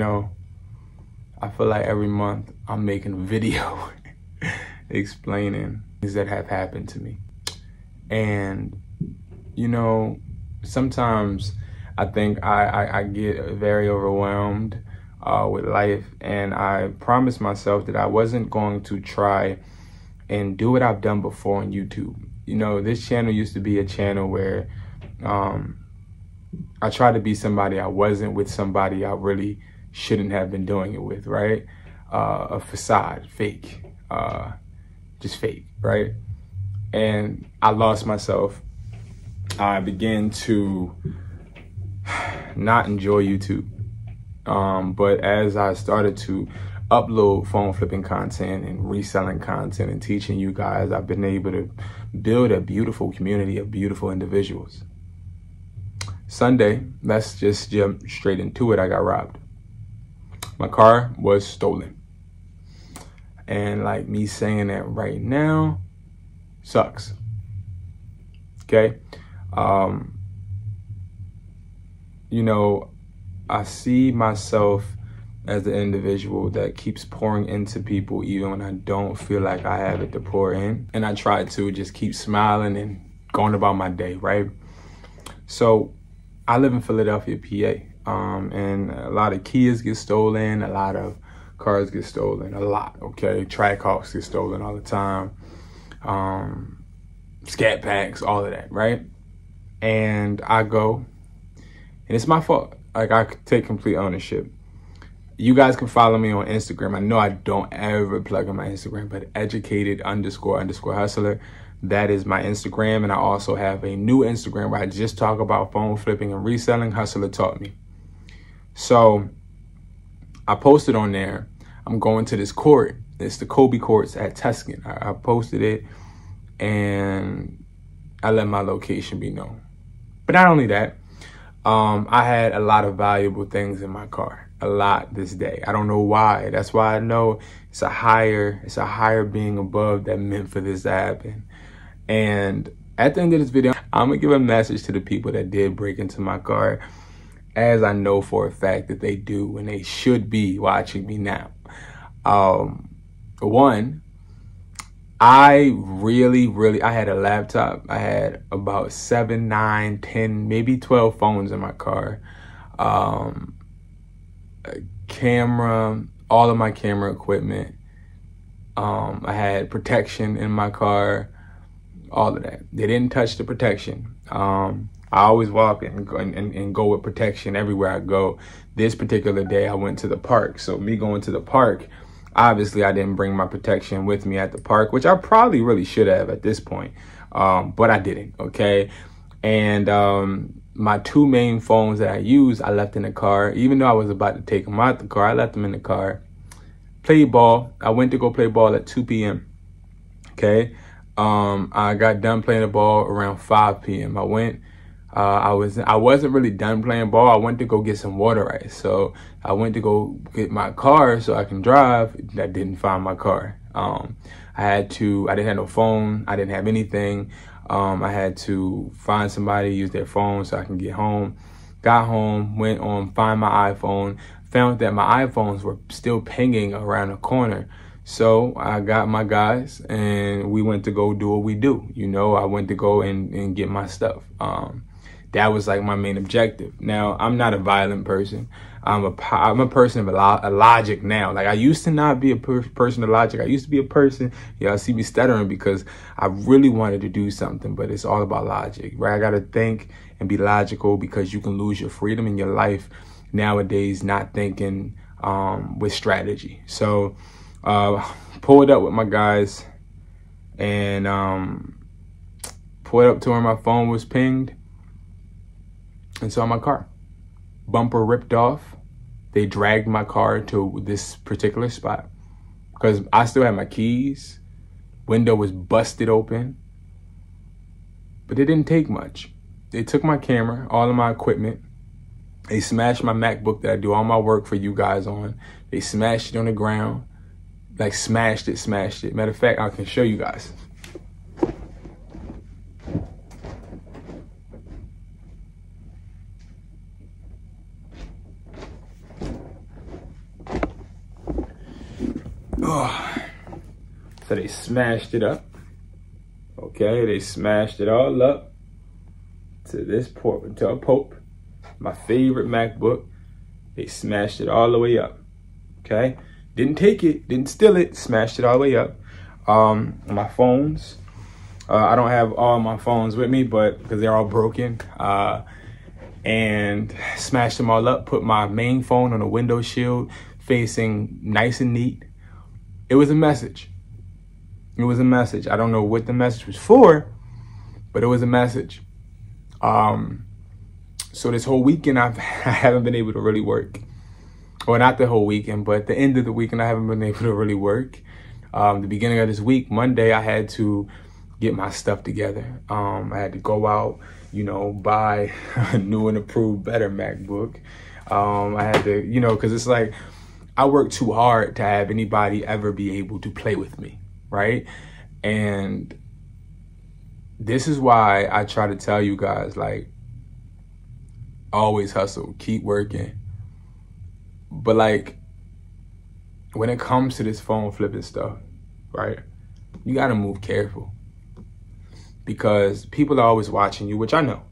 know, I feel like every month I'm making a video explaining things that have happened to me. And, you know, sometimes I think I, I, I get very overwhelmed uh, with life, and I promised myself that I wasn't going to try and do what I've done before on YouTube. You know, this channel used to be a channel where um, I tried to be somebody I wasn't with somebody I really shouldn't have been doing it with, right? Uh, a facade, fake, uh, just fake, right? And I lost myself. I began to not enjoy YouTube. Um, but as I started to upload phone flipping content and reselling content and teaching you guys, I've been able to build a beautiful community of beautiful individuals. Sunday, let's just jump straight into it. I got robbed. My car was stolen. And like me saying that right now sucks. Okay? Um, you know, I see myself as the individual that keeps pouring into people even when I don't feel like I have it to pour in. And I try to just keep smiling and going about my day, right? So I live in Philadelphia, PA, um, and a lot of Kias get stolen, a lot of cars get stolen, a lot, okay? Trackhawks get stolen all the time, um, scat packs, all of that, right? And I go, and it's my fault. Like, I take complete ownership you guys can follow me on Instagram. I know I don't ever plug in my Instagram, but educated underscore underscore hustler. That is my Instagram. And I also have a new Instagram where I just talk about phone flipping and reselling. Hustler taught me. So I posted on there. I'm going to this court. It's the Kobe courts at Tuscan. I, I posted it and I let my location be known. But not only that, um, I had a lot of valuable things in my car a lot this day. I don't know why. That's why I know it's a higher, it's a higher being above that meant for this to happen. And at the end of this video, I'm gonna give a message to the people that did break into my car, as I know for a fact that they do and they should be watching me now. Um, one, I really, really, I had a laptop. I had about seven, nine, ten, maybe 12 phones in my car. Um, camera, all of my camera equipment. Um, I had protection in my car, all of that. They didn't touch the protection. Um, I always walk and, and, and go with protection everywhere I go. This particular day, I went to the park. So me going to the park, obviously I didn't bring my protection with me at the park, which I probably really should have at this point. Um, but I didn't, okay? And um, my two main phones that I use, I left in the car. Even though I was about to take them out the car, I left them in the car. Played ball. I went to go play ball at 2 p.m. Okay. Um, I got done playing the ball around 5 p.m. I went. Uh, I was I wasn't really done playing ball. I went to go get some water ice. So I went to go get my car so I can drive. I didn't find my car. Um, I had to. I didn't have no phone. I didn't have anything. Um, I had to find somebody, use their phone so I can get home. Got home, went on, find my iPhone, found that my iPhones were still pinging around the corner. So I got my guys and we went to go do what we do. You know, I went to go and, and get my stuff. Um, that was like my main objective. Now, I'm not a violent person. I'm a I'm a person of a, logic now. Like I used to not be a per person of logic. I used to be a person. Y'all see me stuttering because I really wanted to do something, but it's all about logic, right? I got to think and be logical because you can lose your freedom in your life nowadays not thinking um, with strategy. So uh, pulled up with my guys and um, pulled up to where my phone was pinged and saw my car bumper ripped off. They dragged my car to this particular spot because I still had my keys. Window was busted open. But it didn't take much. They took my camera, all of my equipment. They smashed my MacBook that I do all my work for you guys on. They smashed it on the ground. Like smashed it, smashed it. Matter of fact, I can show you guys. Oh. So they smashed it up. Okay, they smashed it all up to this port, to a Pope, my favorite MacBook. They smashed it all the way up. Okay, didn't take it, didn't steal it, smashed it all the way up. Um, my phones, uh, I don't have all my phones with me, but because they're all broken. Uh, and smashed them all up, put my main phone on a window shield facing nice and neat. It was a message. It was a message. I don't know what the message was for, but it was a message. Um, so this whole weekend, I've, I haven't been able to really work. Well, not the whole weekend, but the end of the weekend, I haven't been able to really work. Um, the beginning of this week, Monday, I had to get my stuff together. Um, I had to go out, you know, buy a new and approved better MacBook. Um, I had to, you know, because it's like I work too hard to have anybody ever be able to play with me, right? And this is why I try to tell you guys, like, always hustle, keep working. But like, when it comes to this phone flipping stuff, right? You gotta move careful because people are always watching you, which I know.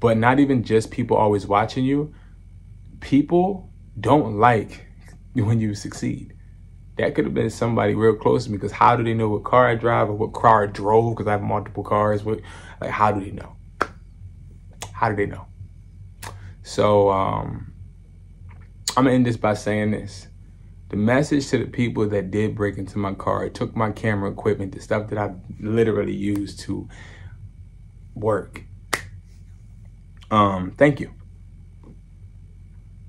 But not even just people always watching you. People don't like when you succeed. That could have been somebody real close to me because how do they know what car I drive or what car I drove because I have multiple cars? What, like, how do they know? How do they know? So, um, I'm gonna end this by saying this. The message to the people that did break into my car, took my camera equipment, the stuff that I literally used to work. Um, thank you.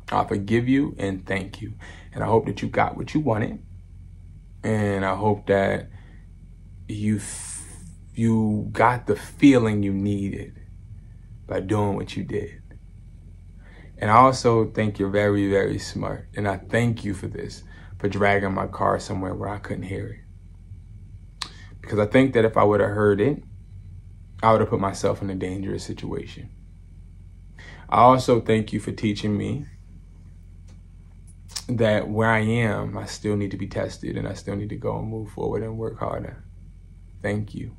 I forgive you and thank you. And I hope that you got what you wanted. And I hope that you you got the feeling you needed by doing what you did. And I also think you're very, very smart. And I thank you for this for dragging my car somewhere where I couldn't hear it. Because I think that if I would have heard it, I would have put myself in a dangerous situation. I also thank you for teaching me that where I am, I still need to be tested and I still need to go and move forward and work harder. Thank you.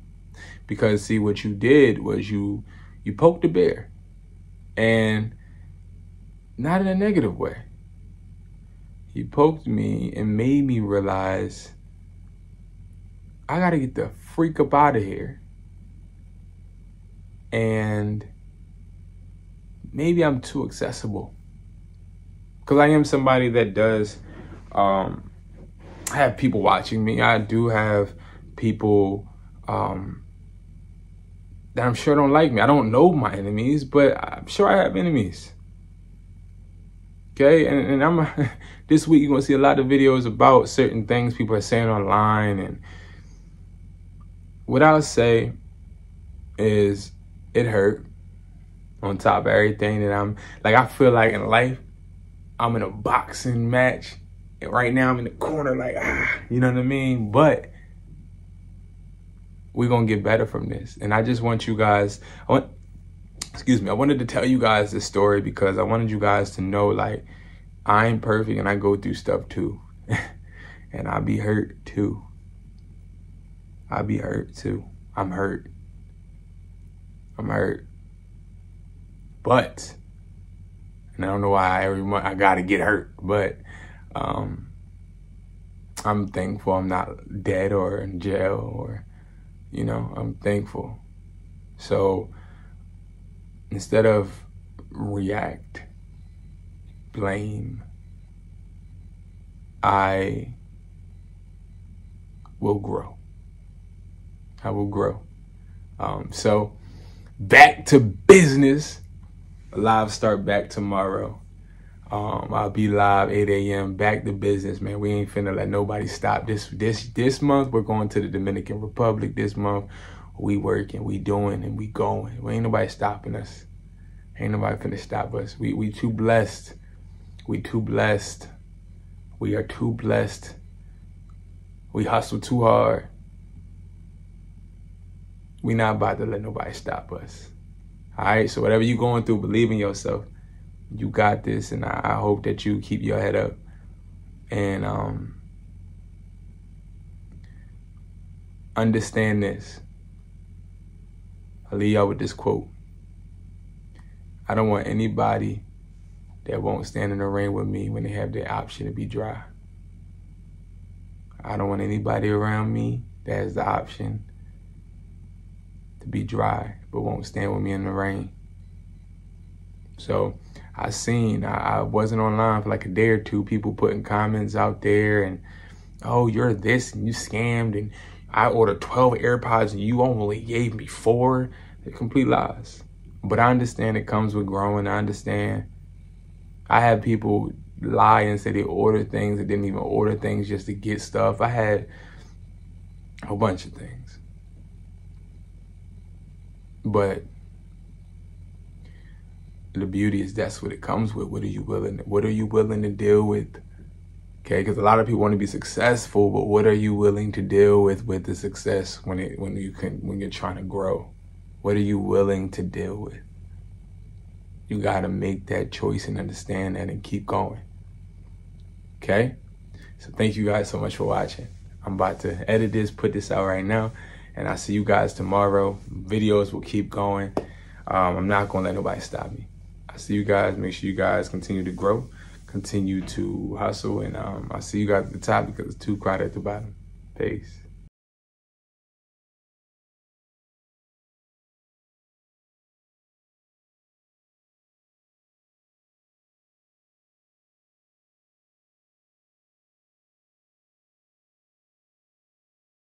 Because see what you did was you you poked a bear and not in a negative way he poked me and made me realize I gotta get the freak up out of here. And maybe I'm too accessible. Because I am somebody that does um, have people watching me. I do have people um, that I'm sure don't like me. I don't know my enemies, but I'm sure I have enemies. Okay, and, and I'm this week you're gonna see a lot of videos about certain things people are saying online, and what I'll say is it hurt. On top of everything that I'm like, I feel like in life, I'm in a boxing match, and right now I'm in the corner, like ah, you know what I mean. But we're gonna get better from this, and I just want you guys. I want excuse me, I wanted to tell you guys this story because I wanted you guys to know like I ain't perfect and I go through stuff too. and I be hurt too. I be hurt too. I'm hurt. I'm hurt. But and I don't know why every month I gotta get hurt, but um I'm thankful I'm not dead or in jail or you know, I'm thankful. So instead of react, blame, I will grow. I will grow. Um, so back to business. Live start back tomorrow. Um, I'll be live 8 a.m. Back to business, man. We ain't finna let nobody stop. This this this month we're going to the Dominican Republic. This month we working, we doing, and we going. We ain't nobody stopping us. Ain't nobody finna stop us. We we too blessed. We too blessed. We are too blessed. We hustle too hard. We not about to let nobody stop us. All right. So whatever you're going through, believe in yourself. You got this, and I, I hope that you keep your head up. And um, understand this. I'll leave y'all with this quote. I don't want anybody that won't stand in the rain with me when they have the option to be dry. I don't want anybody around me that has the option to be dry but won't stand with me in the rain. So I seen, I, I wasn't online for like a day or two, people putting comments out there and, oh, you're this and you scammed and I ordered 12 AirPods and you only gave me four. They're complete lies. But I understand it comes with growing. I understand. I had people lie and say they ordered things that didn't even order things just to get stuff. I had a bunch of things. But the beauty is that's what it comes with. What are you willing? What are you willing to deal with? Okay, because a lot of people want to be successful, but what are you willing to deal with with the success when it when you can when you're trying to grow? What are you willing to deal with? You got to make that choice and understand that and keep going. Okay? So thank you guys so much for watching. I'm about to edit this, put this out right now, and I'll see you guys tomorrow. Videos will keep going. Um, I'm not going to let nobody stop me. I see you guys. Make sure you guys continue to grow, continue to hustle, and um, I'll see you guys at the top because it's too crowded at the bottom. Peace.